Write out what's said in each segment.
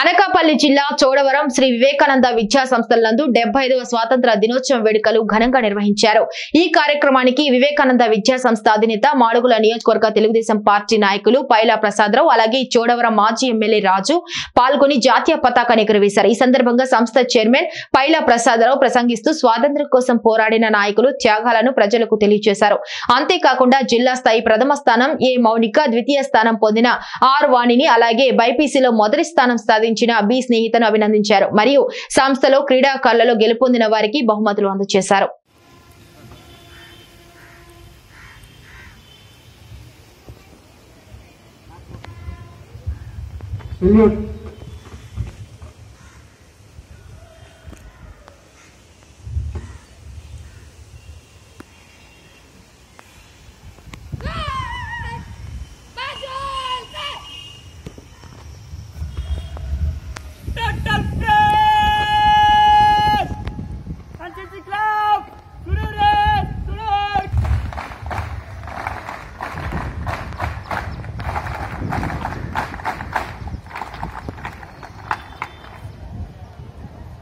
అనకాపల్లి జిల్లా చోడవరం శ్రీ వివేకానంద విద్యా సంస్థల నందు డెబ్బై ఐదవ స్వాతంత్ర దినోత్సవం వేడుకలు ఘనంగా నిర్వహించారు. ఈ కార్యక్రమానికి వివేకానంద విద్యా సంస్థ అధినేత మాడుగుల నియోజకవర్గ తెలుగుదేశం పార్టీ నాయకులు పైలా ప్రసాదరావు అలాగే చోడవరం మాజీ ఎమ్మెల్యే రాజు పాల్గొని జాతీయ పతాకాన్ని ఎగురవేశారు. ఈ సందర్భంగా సంస్థ చైర్మన్ పైలా ప్రసాదరావు ప్రసంగిస్తూ స్వాతంత్ర్యం కోసం పోరాడిన నాయకులు త్యాగాలను ప్రజలకు తెలియజేశారు. అంతేకాకుండా జిల్లా స్థాయి ప్రథమ స్థానం ఏ మౌనిక ద్వితీయ స్థానం పొందిన ఆర్ వాణిని అలాగే బైపీసీలో మొదటి స్థానం సహకరించిన బి స్నేహితను అభినందించారు. మరియు సంస్థలో క్రీడాకారులలో గెలుపొందిన వారికి బహుమతులు అందజేశారు. Fantastic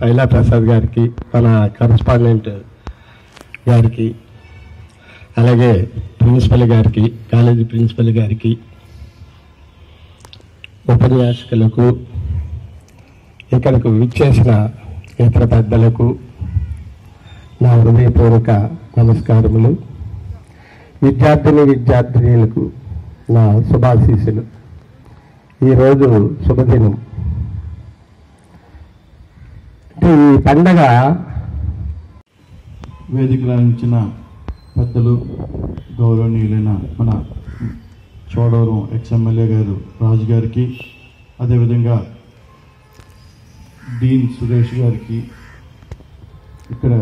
తైలా ప్రసాద్ గారికి మన కరస్పాండెంట్ గారికి అలాగే ప్రిన్సిపల్ గారికి కాలేజీ ప్రిన్సిపల్ గారికి ఉపన్యాసకులకు ఇక్కడకు విచ్చేసిన ఇతర పెద్దలకు నా హృదయపూర్వక నమస్కారములు. విద్యార్థిని విద్యార్థినీలకు నా శుభాశీస్సులు. ఈరోజు శుభదినం. ఈ పండగ వేదిక పెద్దలు గౌరవనీయులైన మన చోడవరం ఎక్స్ఎమ్మెల్యే గారు రాజు గారికి అదేవిధంగా డీన్ సురేష్ గారికి ఇక్కడ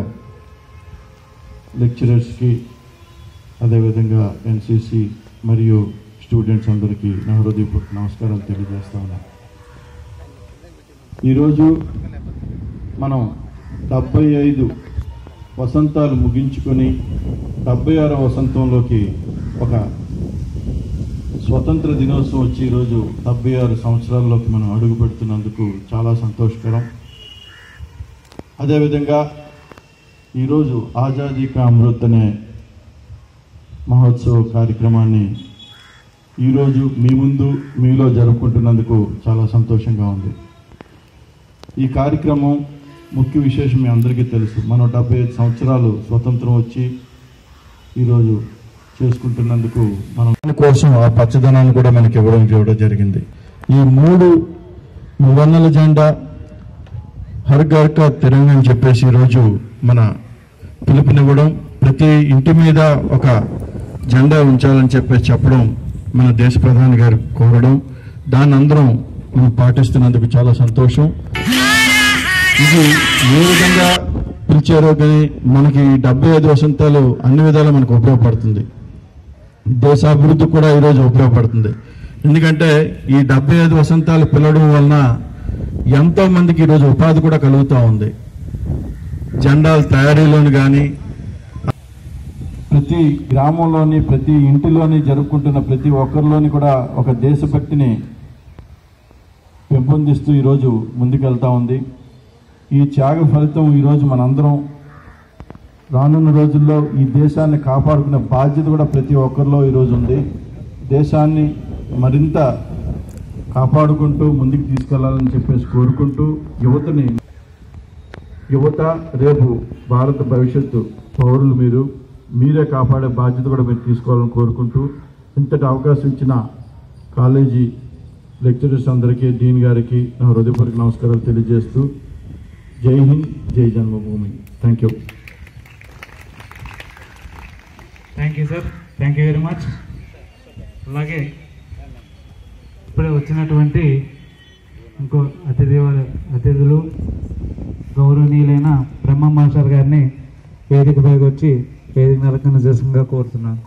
లెక్చరర్స్కి అదేవిధంగా ఎన్సిసి మరియు స్టూడెంట్స్ అందరికీ నా హృదయపూర్వక నమస్కారం తెలియజేస్తా ఉన్నాను ఈరోజు మనం డెబ్బై ఐదు వసంతాలు ముగించుకొని డెబ్బై ఆరో వసంతంలోకి ఒక స్వతంత్ర దినోత్సవం వచ్చి ఈరోజు డెబ్బై ఆరు సంవత్సరాల్లోకి మనం అడుగు పెడుతున్నందుకు చాలా సంతోషకరం. అదేవిధంగా ఈరోజు ఆజాదీ కా అమృత్ అనే మహోత్సవ కార్యక్రమాన్ని ఈరోజు మీ ముందు మీలో జరుపుకుంటున్నందుకు చాలా సంతోషంగా ఉంది. ఈ కార్యక్రమం ముఖ్య విశేషం మీ అందరికీ తెలుసు. మనం డెబ్బై ఐదు సంవత్సరాలు స్వతంత్రం వచ్చి ఈరోజు చేసుకుంటున్నందుకు మనం కోసం ఆ పచ్చదనాన్ని కూడా మనకి ఇవ్వడం ఇవ్వడం జరిగింది. ఈ మూడు వందల జెండా హర్ ఘర్ కా తెలంగాణ అని చెప్పేసి ఈరోజు మన పిలుపునివ్వడం ప్రతి ఇంటి మీద ఒక జెండా ఉంచాలని చెప్పేసి చెప్పడం మన దేశ ప్రధాని గారు కోరడం దాన్ని అందరం మనం పాటిస్తున్నందుకు చాలా సంతోషం. ఇది ఏ విధంగా పిలిచారో కానీ మనకి డెబ్బై ఐదు వసంతాలు అన్ని విధాలు మనకు ఉపయోగపడుతుంది. దేశాభివృద్ధి కూడా ఈరోజు ఉపయోగపడుతుంది. ఎందుకంటే ఈ డెబ్బై ఐదు వసంతాలు పిలవడం వలన ఎంతో మందికి ఈరోజు ఉపాధి కూడా కలుగుతూ ఉంది. జెండాల తయారీలోని కానీ ప్రతి గ్రామంలోని ప్రతి ఇంటిలోని జరుపుకుంటున్న ప్రతి ఒక్కరిలోని కూడా ఒక దేశభక్తిని పెంపొందిస్తూ ఈరోజు ముందుకెళ్తా ఉంది. ఈ త్యాగ ఫలితం ఈరోజు మనందరం రానున్న రోజుల్లో ఈ దేశాన్ని కాపాడుకునే బాధ్యత కూడా ప్రతి ఒక్కరిలో ఈరోజు ఉంది. దేశాన్ని మరింత కాపాడుకుంటూ ముందుకు తీసుకెళ్ళాలని చెప్పేసి కోరుకుంటూ యువతని యువత రేపు భారత భవిష్యత్తు పౌరులు మీరు మీరే కాపాడే బాధ్యత కూడా మీరు తీసుకోవాలని కోరుకుంటూ ఇంతటి అవకాశం ఇచ్చిన కాలేజీ లెక్చరర్స్ అందరికీ డీన్ గారికి నా హృదయపూర్వక నమస్కారాలు తెలియజేస్తూ జై హింద్ జై జన్మభూమి. Thank you thank you sir thank you very much అలాగే ఇప్పుడే వచ్చినటువంటి ఇంకో అతిథి అతిథులు గౌరవనీయులైన బ్రహ్మ మాస్టర్ గారిని వేదిక పైకి వచ్చి వేదిక నరకన చేసంగా కోరుతున్నాను.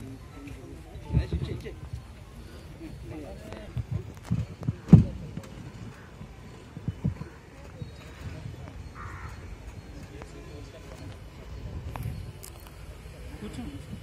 opportunities.